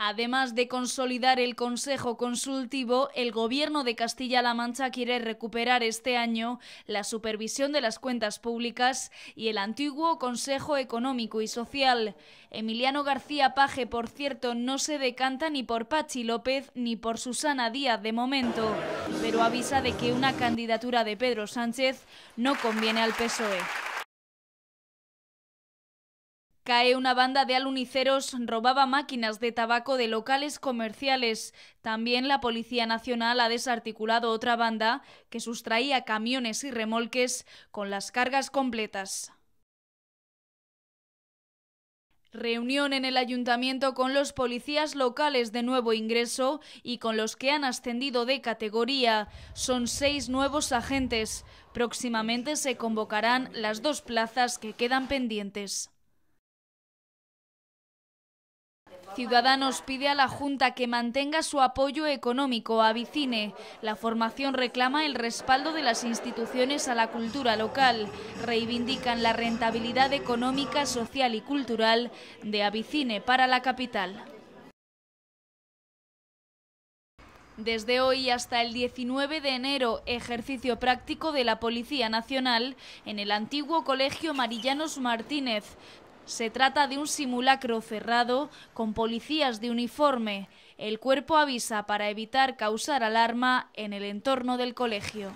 Además de consolidar el Consejo Consultivo, el Gobierno de Castilla-La Mancha quiere recuperar este año la supervisión de las cuentas públicas y el antiguo Consejo Económico y Social. Emiliano García Paje, por cierto, no se decanta ni por Pachi López ni por Susana Díaz de momento, pero avisa de que una candidatura de Pedro Sánchez no conviene al PSOE. Cae una banda de aluniceros, robaba máquinas de tabaco de locales comerciales. También la Policía Nacional ha desarticulado otra banda que sustraía camiones y remolques con las cargas completas. Reunión en el ayuntamiento con los policías locales de nuevo ingreso y con los que han ascendido de categoría. Son seis nuevos agentes. Próximamente se convocarán las dos plazas que quedan pendientes. Ciudadanos pide a la Junta que mantenga su apoyo económico a Vicine. La formación reclama el respaldo de las instituciones a la cultura local. Reivindican la rentabilidad económica, social y cultural de Avicine para la capital. Desde hoy hasta el 19 de enero, ejercicio práctico de la Policía Nacional en el antiguo Colegio Marillanos Martínez. Se trata de un simulacro cerrado con policías de uniforme. El cuerpo avisa para evitar causar alarma en el entorno del colegio.